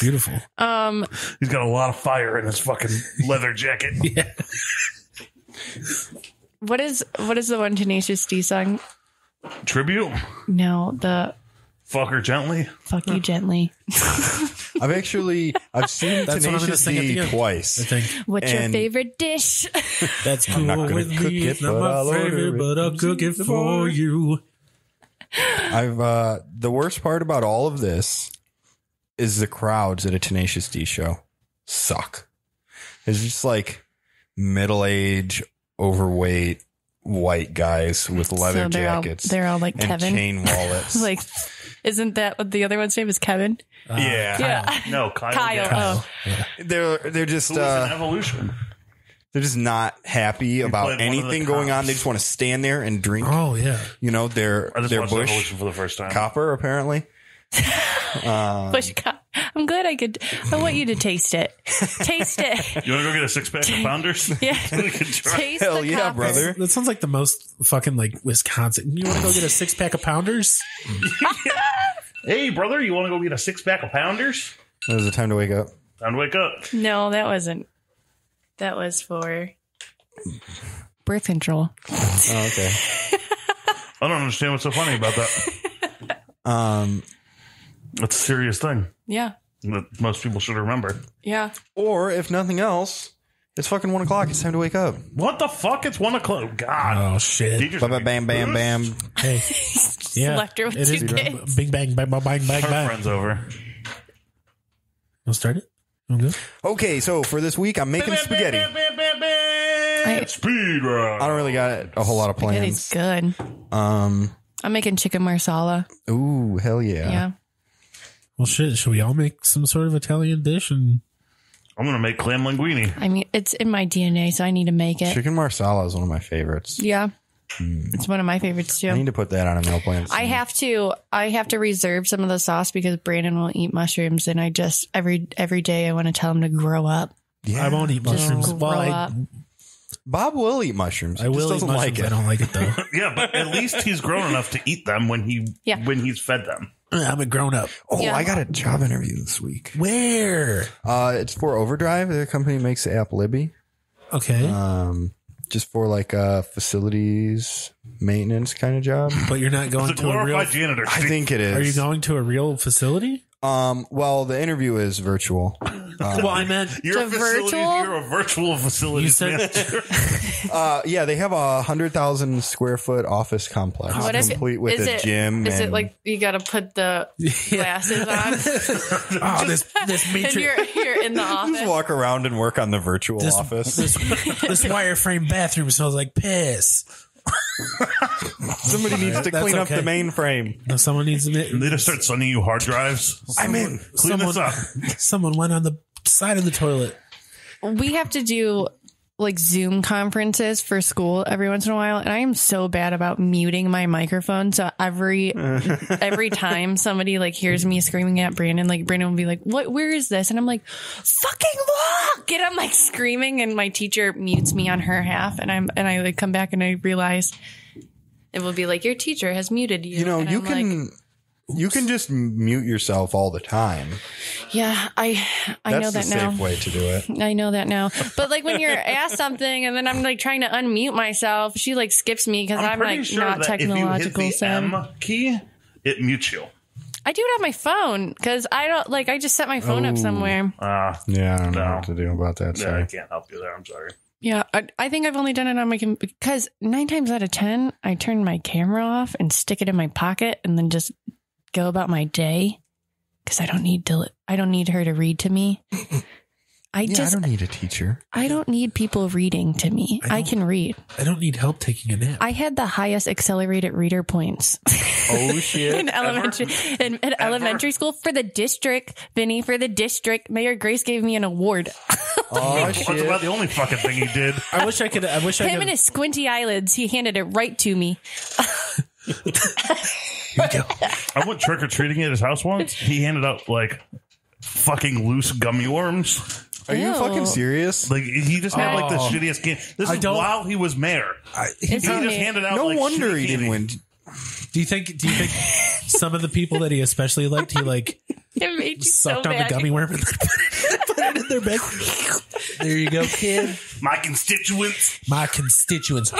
Beautiful. Um, He's got a lot of fire in his fucking leather jacket. Yeah. what is what is the one Tenacious D song? Tribute. No, the Fuck her gently. fuck you gently. I've actually I've seen That's what I'm gonna Tenacious sing at the D end. twice. I think What's your And- favorite dish? that's cool not gonna with cook me. it, It's not but my I'll order favorite, it but I'll cook it for you. I've uh the worst part about all of this is the crowds at a Tenacious D show suck. It's just like middle age, overweight white guys with leather so they're jackets all they're all like and Kevin. chain wallets. like, isn't that what the other one's name is? Kevin. yeah. Yeah, No, Kyle. Kyle. Gass. Oh, They're they're just Who was uh evolution. they're just not happy about played one of the anything going on. They just want to stand there and drink. Oh yeah. You know, they're they're watched Busch evolution for the first time. copper apparently. Busch co- I'm glad I could. I want you to taste it. Taste it. You want to go get a six pack of pounders? Yeah. we can. Taste Hell yeah, copper. brother. That sounds like the most fucking like Wisconsin. You want to go get a six pack of pounders? Hey, brother, you want to go get a six pack of pounders? That was the time to wake up. Time to wake up. No, that wasn't. That was for birth control. Oh, okay. I don't understand what's so funny about that. Um It's a serious thing Yeah. that most people should remember. Yeah. Or if nothing else, it's fucking one o'clock. It's time to wake up. What the fuck? It's one o'clock. God. Oh shit. Teachers Bam, bam, bam, bam, bam. Hey. Yeah. Left her with it two is kids. bing bang bang bang bang bang Our bang. friends over. We'll start it. I'm. Okay, so for this week, I'm making spaghetti. Bam, bam, bam, bam. Speed run. I don't really got a whole lot of It is plans. good. Um, I'm making chicken marsala. ooh, hell yeah. Yeah. Well, shit. Should we all make some sort of Italian dish and I'm gonna make clam linguine. I mean, it's in my DNA, so I need to make it. Chicken marsala is one of my favorites. Yeah. Mm. It's one of my favorites too. I need to put that on a meal plan. I have to I have to reserve some of the sauce because Brandon won't eat mushrooms and I just every every day I want to tell him to grow up. Yeah. I won't eat mushrooms. grow I, up. Bob will eat mushrooms. I He just will eat doesn't mushrooms. like it. I don't like it though. Yeah, but at least he's grown enough to eat them when he Yeah. when he's fed them. I'm a grown up. Oh, Yeah. I got a job interview this week. Where? Uh, it's for Overdrive. The company makes the app Libby. Okay, Um, just for like uh facilities maintenance kind of job. but you're not going It's a to a real. glorified janitor. I think it is. Are you going to a real facility? Um, well, the interview is virtual. well, I meant You're a facility. virtual? You're a virtual facility You said- manager. Uh, yeah, they have a hundred thousand square foot office complex, What if complete with is a it, gym. Is it and- like you got to put the glasses on oh, this this and matrix, you're you're in the just office? walk around and work on the virtual this, office? this this wireframe bathroom smells like piss. Somebody needs to That's clean up okay. the mainframe. Now someone needs to. they just start sending you hard drives. I'm in. Clean this up. someone went on the side of the toilet. we have to do like Zoom conferences for school every once in a while, and I am so bad about muting my microphone. So every every time somebody like hears me screaming at Brandon, like Brandon will be like, "What? Where is this?" And I'm like, "Fucking look!" And I'm like screaming, and my teacher mutes me on her half, and I'm and I like come back and I realize it will be like your teacher has muted you. You know, you I'm like, can you can just mute yourself all the time. yeah, I I know that the now. safe way to do it. I know that now. But like when you're asked something and then I'm like trying to unmute myself, she like skips me because I'm, pretty like sure not that if you hit technological the. M key, it mutes you. I do it on my phone because I don't like I just set my phone up Oh. somewhere. Ah, Yeah, I don't know what to do about that. yeah, I can't help you there. I'm sorry. Yeah, I, I think I've only done it on my because nine times out of ten I turn my camera off and stick it in my pocket and then just go about my day because I don't need to. I don't need her to read to me. I Yeah, just I don't need a teacher. I don't need people reading to me. I I, can read. I don't need help taking a nap. I had the highest accelerated reader points. Oh shit! in elementary in, in elementary school for the district, Vinny, for the district. Mayor Grace gave me an award. oh That's shit! about the only fucking thing he did. I wish I could. I wish I Him could. and his squinty eyelids, he handed it right to me. I went trick or treating at his house once. He handed out like fucking loose gummy worms. Are you Ew. fucking serious? Like he just had like the Oh. shittiest game. This I is don't- while he was mayor. I, It's He just on handed out. No like, wonder shitty he didn't candy. win. do you think? Do you think some of the people that he especially liked, he like It made you so Sucked on the bad. gummy worm and put it in their bag. There you go, kid. My constituents. My constituents.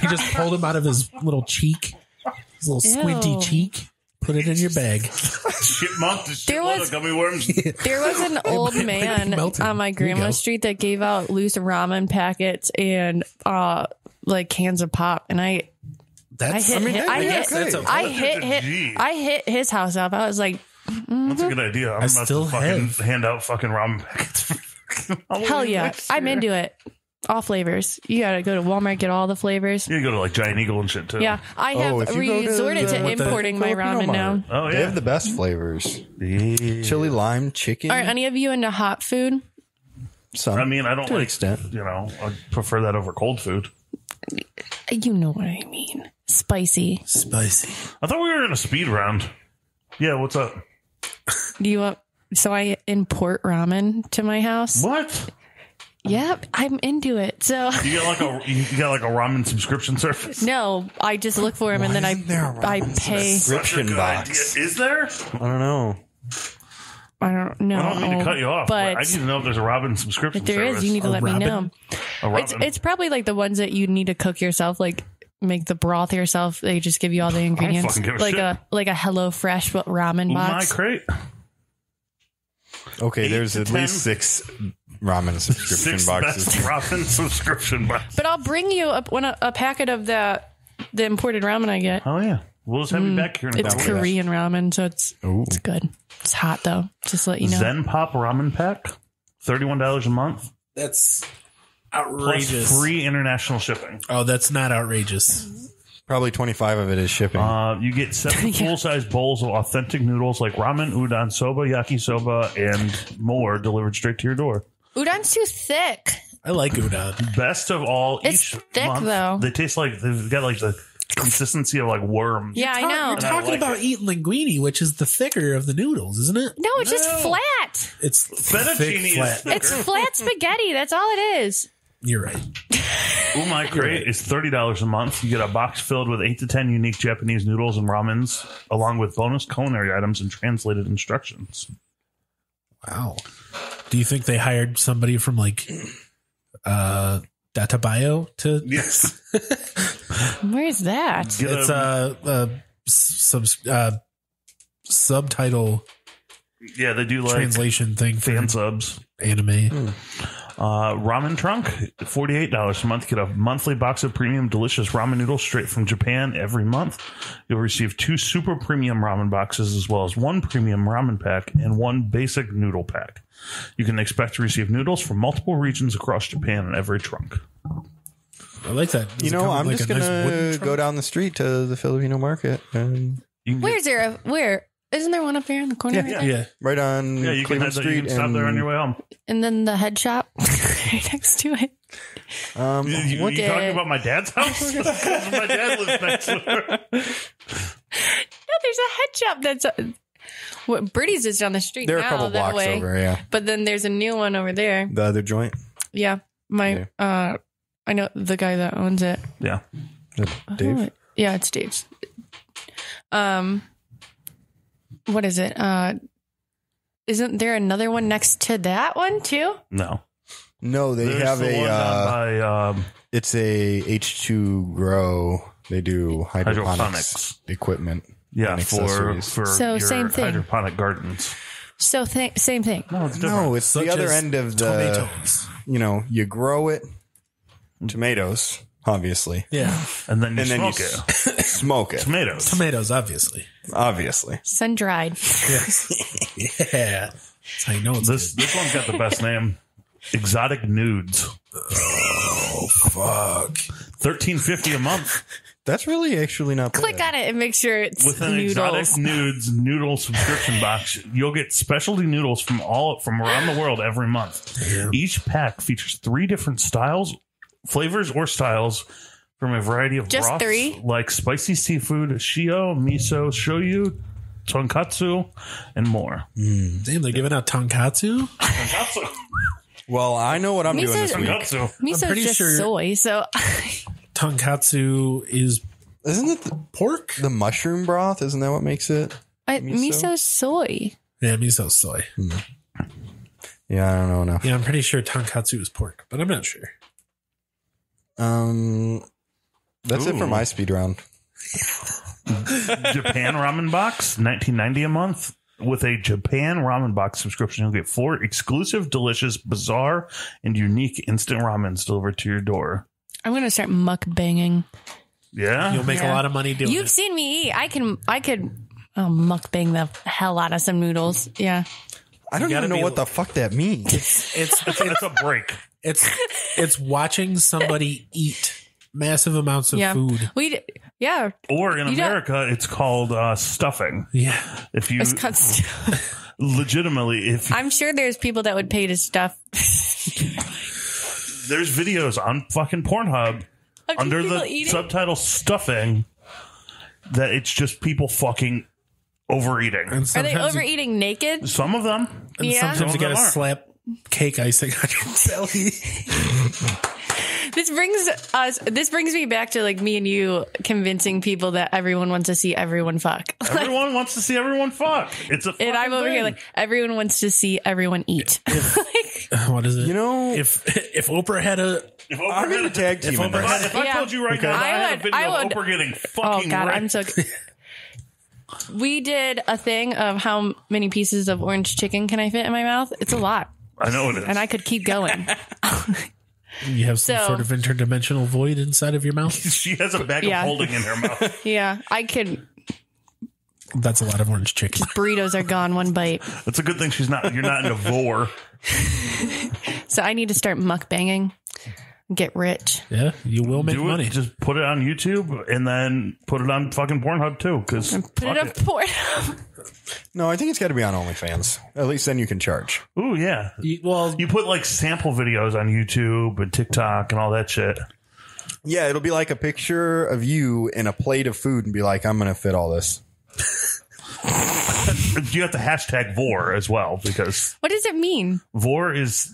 he just pulled him out of his little cheek, his little squinty Ew. cheek. Put it in your bag. Chipmunk. The There shitload was- of gummy worms. There was an old might man melted. on my Here you grandma go. street that gave out loose ramen packets and uh like cans of pop, and I I That's hit, hit- I, that's hit, okay. I That's hit, a hit, G. I hit his house up. I was like, That's a good idea. I'm about still to fucking have- hand out fucking ramen packets. for Halloween hell yeah, next I'm year. into it. All flavors. You gotta go to Walmart get all the flavors. You go to like Giant Eagle and shit too. Yeah, I oh, have Oh, if you go to resorted the- to with the importing my Filipino ramen now. Mart, Oh They yeah. have the best flavors. Chili lime chicken. Are any of you into hot food? Some. I mean, I don't to an like. extent. You know, I prefer that over cold food. You know what I mean. Spicy. spicy. I thought we were in a speed round. Yeah, what's up? Do you want? So I import ramen to my house. What? Yep, I'm into it. So You got like a you got like a ramen subscription service? no, I just look for them and then I isn't there a I ramen pay. Subscription good box. idea. Is there? I don't know. I don't know. I don't mean to cut you off, but, but I need to know if there's a Robin subscription if there service. is, you need to A let me know. a Robin. It's it's probably like the ones that you need to cook yourself, like make the broth yourself. They just give you all the ingredients, fucking give a like shit. a like a Hello Fresh but ramen Ooh, my box. crate. Okay, Eight there's to at 10. least six ramen subscription Six boxes. best Robin subscription boxes. But I'll bring you a, one a, a packet of the the imported ramen I get. Oh yeah, we'll just have you back here in a It's couple days. Korean ramen, so it's Ooh. it's good. It's hot though. Just to let you know. Zen Pop Ramen Pack, thirty-one dollars a month That's plus outrageous. free international shipping. Oh, that's not outrageous. Probably 25 of it is shipping. Uh, you get seven full-size bowls of authentic noodles like ramen, udon, soba, yakisoba, and more delivered straight to your door. Udon's too thick. I like udon. Best of all, It's each thick, month, though. They taste like they've got like the consistency of like worms. Yeah, I know. You're talking like about it. eating linguine, which is the thicker of the noodles, isn't it? No, it's just No. flat. It's Fettuccine thick, is flat. thick. It's flat spaghetti. That's all it is. You're right. Ooh, my crate is thirty dollars a month. You get a box filled with eight to ten unique Japanese noodles and ramens, along with bonus culinary items and translated instructions. Wow. Do you think they hired somebody from like uh Databayo to Yes, Where's that? Get it's a- a, a sub uh subtitle yeah, they do like translation thing for fan subs. anime. Uh, ramen trunk, forty-eight dollars a month. Get a monthly box of premium delicious ramen noodles straight from Japan every month. You'll receive two super premium ramen boxes, as well as one premium ramen pack and one basic noodle pack. You can expect to receive noodles from multiple regions across Japan in every trunk. I like that. Does you know, I'm like, just a nice gonna go down the street to the Filipino market and You can get- Where's there a where? Isn't there one up there in the corner? Yeah. right there? Yeah. right on yeah, you can, Cleveland head there, you Street can stop and there on your way home. And then the head shop right next to it. Um, You, you, what- you at- talking about my dad's house? my dad lives next door. No, there's a head shop that's. Uh, what Birdie's is down the street they're a now couple that blocks way, over. Yeah, but then there's a new one over there. the other joint. Yeah, my uh, I know the guy that owns it. Yeah. Dave. Oh, yeah, it's Dave's. Um, what is it? Uh, isn't there another one next to that one too? No. No, they There's have the a. one down Uh, by um, it's a H2 grow. They do hydroponics, Hydroponics. equipment. yeah and for accessories. for So, your same thing. hydroponic gardens. So th- same thing. No, it's different. No, it's Such the other as end of the. tomatoes. You know, you grow it. Tomatoes, obviously, Yeah. and then you and then smoke you it. s- smoke it. Tomatoes. Tomatoes, obviously. Obviously, Sun dried. Yes. yeah. That's how you know it's This this one's got the best name. Exotic nudes. good. Fuck. Thirteen fifty a month that's really actually not. Click bad. on it and make sure it's with an noodles. exotic nudes noodle subscription box. You'll get specialty noodles from all from around the world every month. Damn. Each pack features three different styles, flavors, or styles from a variety of Just broths, three? like spicy seafood, shio, miso, shoyu, tonkatsu, and more. Hmm. Damn, they're giving out tonkatsu? Tonkatsu. Well, I know what I'm doing Miso's- this week. Tonkatsu. Miso's pretty just sure- soy, so Tonkatsu is Isn't it the, pork? the mushroom broth? Isn't that what makes it? I, Miso? miso's soy. Yeah, miso soy. Hmm. Yeah, I don't know enough. Yeah, I'm pretty sure tonkatsu is pork, but I'm not sure. Um, that's it for Ooh. my speed round. Japan ramen box, nineteen ninety a month. With a Japan ramen box subscription, you'll get four exclusive, delicious, bizarre, and unique instant ramens delivered to your door. I'm gonna start mukbanging. Yeah, You'll make a Yeah. lot of money doing You've it. seen me eat. I can. I could. Oh, mukbang the hell out of some noodles. Yeah. I don't gotta even know be- what the fuck that means. It's it's, it's a break. it's it's watching somebody eat massive amounts of Yeah. food. We. Yeah. Or in You don't- America, it's called uh, stuffing. Yeah, If you It's const- legitimately, if I'm sure there's people that would pay to stuff. there's videos on fucking Pornhub of under the eating. subtitle stuffing that it's just people fucking overeating. and Are sometimes they you- overeating naked? Some of them. and Yeah. sometimes Some you gotta them are. slap cake icing on your belly. This brings us. This brings me back to like me and you convincing people that everyone wants to see everyone fuck. Everyone wants to see everyone fuck. It's a and I'm over here like everyone wants to see everyone eat. what is it? You know- if if Oprah had a If Oprah I'm in had a tag team If in Oprah If this. I, if I Yeah. told you right now, that I I, had a would- video I of would- Oprah getting oh fucking god, raped. I'm so. we did a thing of how many pieces of orange chicken can I fit in my mouth? It's a lot, I know it is. and I could keep going. You have some So- sort of interdimensional void inside of your mouth. she has a bag Yeah. of holding in her mouth. Yeah, I could. That's a lot of orange chicken. Burritos are gone one bite, It's a good thing she's not. You're not a vore. so I need to start mukbanging. Get rich. Yeah, you will make Do money. it. Just put it on YouTube and then put it on fucking Pornhub too. Because Put it up port. No, I think it's got to be on OnlyFans. At least then you can charge. Ooh yeah. You- well, You put like sample videos on YouTube and TikTok and all that shit. Yeah, it'll be like a picture of you in a plate of food and be like, I'm going to fit all this. You have to hashtag vore as well because What does it mean? vore is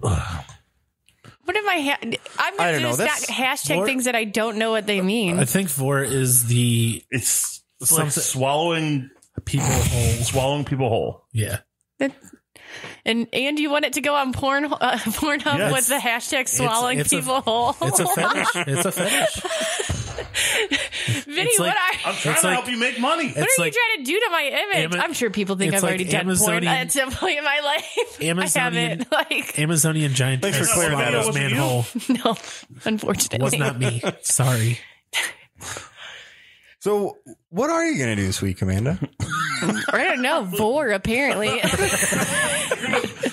What am I? Ha- I'm I gonna don't know, just that's- not hashtag Vor- things that I don't know what they mean. I think vore is the it's, it's like Something- swallowing people hole. swallowing people whole. Yeah, And and you want it to go on porn uh, Pornhub Yes. with the hashtag swallowing it's a- people whole. it's a fetish. It's a fetish. Vinny, it's what are, I'm trying to like- help you make money. what It's are like you trying to do to my image? Ama- I'm sure people think I've like already done porn at some point in my life. I Amazonian- haven't. Like Amazonian giant Thanks for penis clearing that swallows up. man Wasn't you? hole. no, unfortunately, Was not me. Sorry. So, what are you going to do this week, Amanda? I don't know. Vore apparently.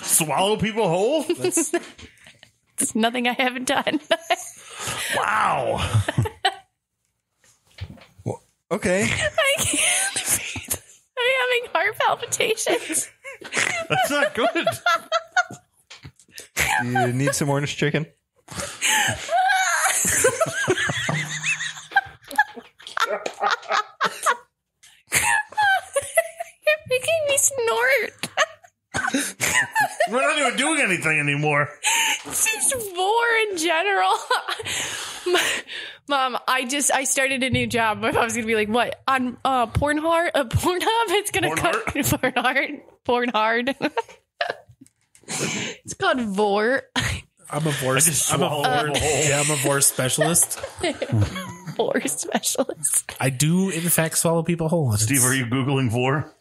Swallow people whole. it's nothing I haven't done. Wow. Okay. I can't breathe. I'm having heart palpitations. That's not good. You need some orange chicken? You're making me snort. We're not even doing anything anymore. just war in general. Mom, I just I started a new job. My mom's gonna be like, "What on uh, Pornhard? Uh, Pornhub? It's gonna Pornhard? cut Pornhard, Pornhard. it's called Vore, I'm a vore. I'm a vore. the whole- Yeah, I'm a vore specialist. Vore specialist. I do in fact swallow people whole. and Steve, are you googling vore?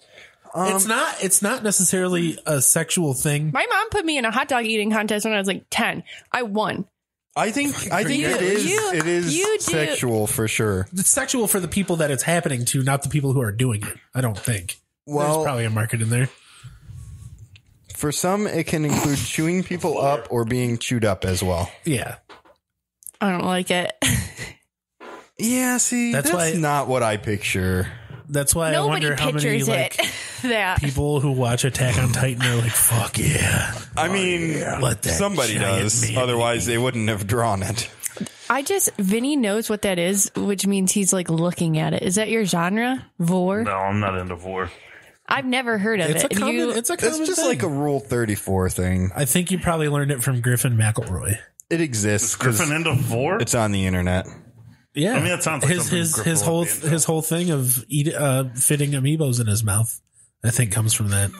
Um, it's not. It's not necessarily a sexual thing. My mom put me in a hot dog eating contest when I was like ten. I won. I think I think You- it is you- it is you do- sexual for sure. It's sexual for the people that it's happening to, not the people who are doing it. I don't think. Well, There's probably a market in there. for some it can include chewing people up or being chewed up as well. Yeah. I don't like it. Yeah, see, That's that's, why- not what I picture. That's why I wonder how many pictures like that people who watch Attack on Titan are like, "Fuck yeah!" I mean, Let that somebody giant does. man Otherwise, they wouldn't have drawn it. I just Vinny knows what that is, which means he's like looking at it. Is that your genre? Vore? No, I'm not into vore. I've never heard of It's a it. common. You- it's a common. It's just thing. like a Rule Thirty Four thing. I think you probably learned it from Griffin McElroy. It exists because Griffin into vore? it's on the internet. Yeah, I mean, that sounds like his his his whole his whole thing of eat uh, fitting amiibos in his mouth I think comes from that